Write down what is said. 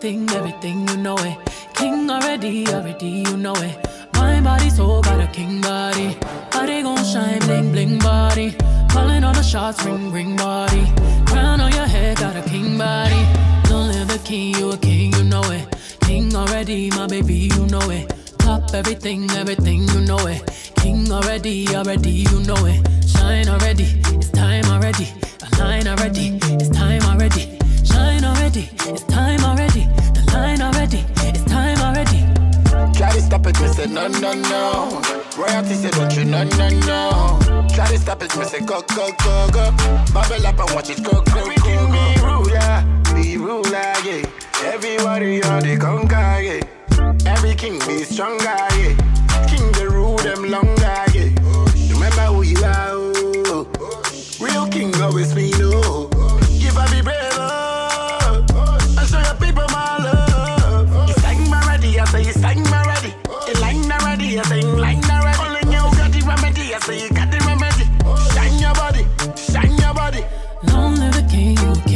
everything, everything, you know it. King already, already, you know it. My body so got a king body. Body gon' shine, bling, bling body. Calling all the shots, ring, ring body. Crown on your head, got a king body. Long live the king, you a king, you know it. King already, my baby, you know it. Top everything, everything, you know it. King already, already, you know it. Shine already, it's time to stop it, me say no, no, no. Royalty say don't you, no, no, no. Try to stop it, me say go, go, go, go. Bubble up and watch it go, go, go, go. Be ruler, be ruler, yeah. Everybody on the conquer, yeah. Every king be stronger, Long live the king.